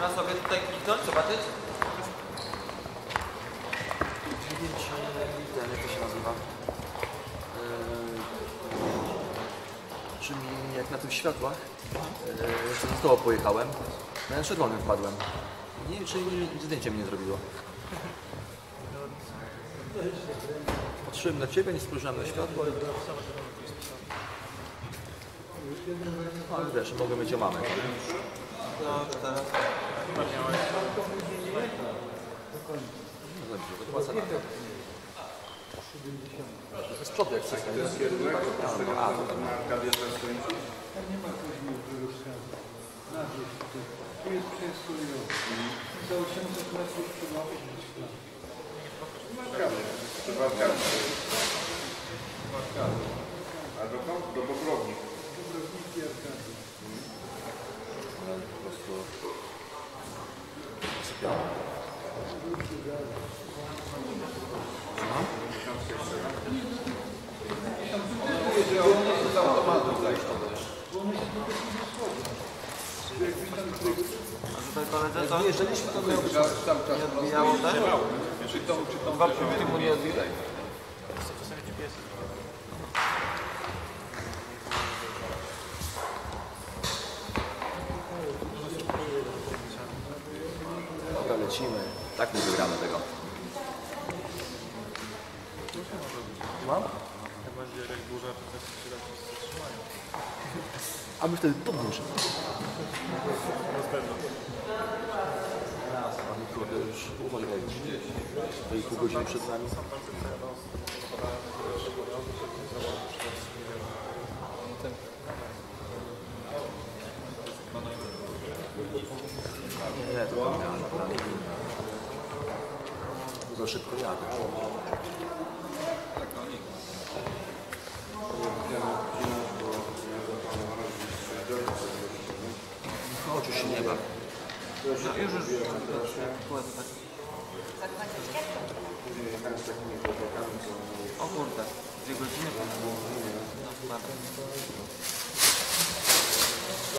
Można sobie tutaj kliknąć, zobaczyć? Nie wiem, czy ten, jak to się nazywa? Yy, czy mi, jak na tych światłach, co z koło pojechałem, na czerwonym wpadłem. Nie wiem, czy zdjęcie mi nie zrobiło. Patrzyłem na ciebie, nie spojrzałem na światło. No, ale wiesz, mogę mieć o mamę. No, teraz. No to. Z przodu jak chcesz. A, no, a, to tam. Jest przejazd kolejowy. Za 800 metrów trzeba iść w Albo to, do Bobrowni. Dobrownicy Arkady. Po prostu Koledze to miał nie odbijało też? Dwa punkty mu nie odbijaj. Dobra, lecimy. Tak nie wygramy tego. Mam? Jak będzie burza, to też się da. A my wtedy. Mamy kurde już uwagę już. To i pół godziny przed nami. Nie, nie, to tam miałem naprawdę. Za szybko jadę. No oczywiście nie ma. Już, już, już. O kurde, dwie godziny. No, dobra.